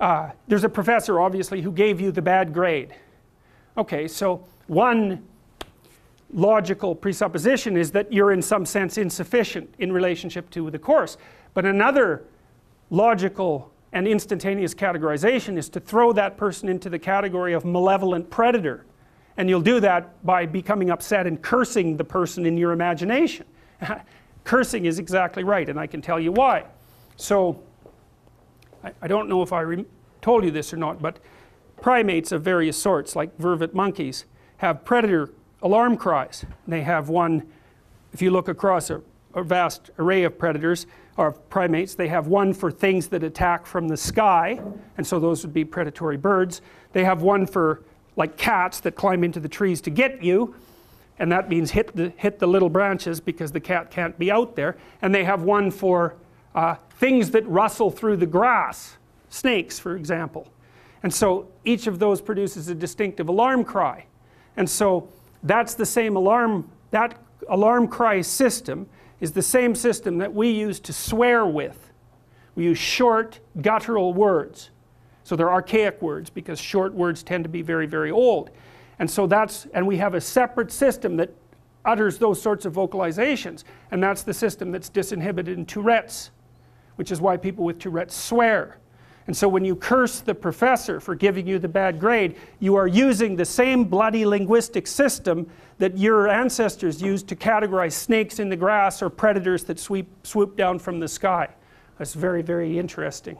uh, there's a professor obviously who gave you the bad grade. Okay so one logical presupposition is that you're in some sense insufficient in relationship to the course. But another logical and instantaneous categorization is to throw that person into the category of malevolent predator. And you'll do that by becoming upset and cursing the person in your imagination. Cursing is exactly right and I can tell you why. So I, I don't know if I told you this or not but primates of various sorts like vervet monkeys have predator alarm cries. They have one if you look across a, a vast array of predators or primates they have one for things that attack from the sky and so those would be predatory birds. They have one for like cats that climb into the trees to get you and that means hit the, hit the little branches because the cat can't be out there. And they have one for uh, things that rustle through the grass snakes for example. And so each of those produces a distinctive alarm cry. And so that's the same alarm that alarm cry system is the same system that we use to swear with. We use short guttural words. So they're archaic words because short words tend to be very very old. And so that's and we have a separate system that utters those sorts of vocalizations. And that's the system that's disinhibited in Tourette's which is why people with Tourette's swear. And so when you curse the professor for giving you the bad grade you are using the same bloody linguistic system that your ancestors used to categorize snakes in the grass or predators that sweep, swoop down from the sky. That's very very interesting.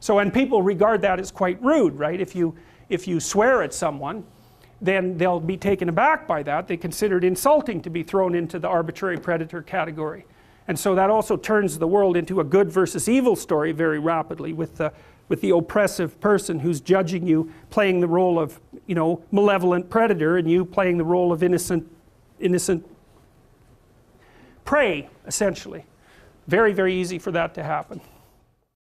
So and people regard that as quite rude right? If you if you swear at someone then they'll be taken aback by that. They consider it insulting to be thrown into the arbitrary predator category and so that also turns the world into a good versus evil story very rapidly with the with the oppressive person who's judging you playing the role of you know malevolent predator and you playing the role of innocent innocent prey essentially. Very very easy for that to happen